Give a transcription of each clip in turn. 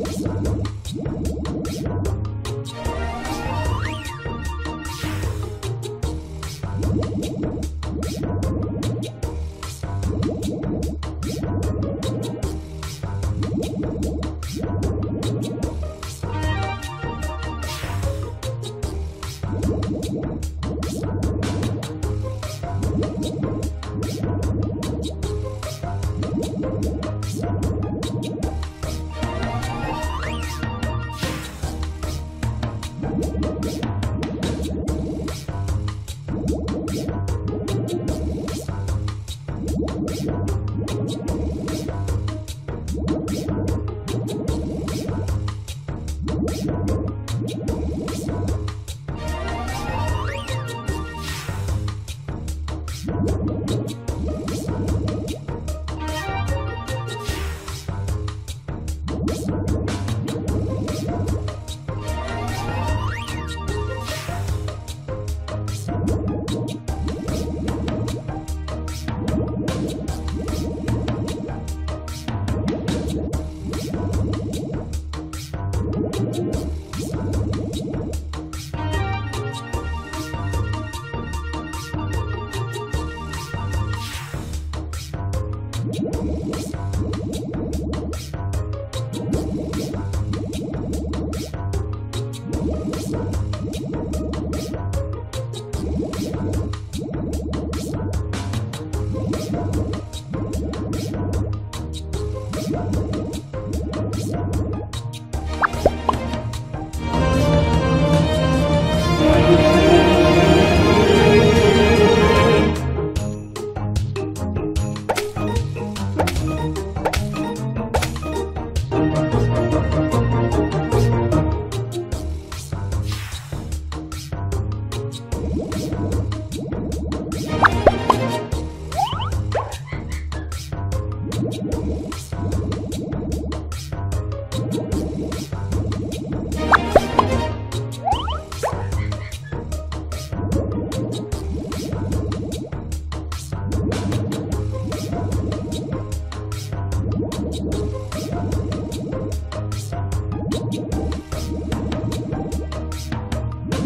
you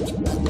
you